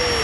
go.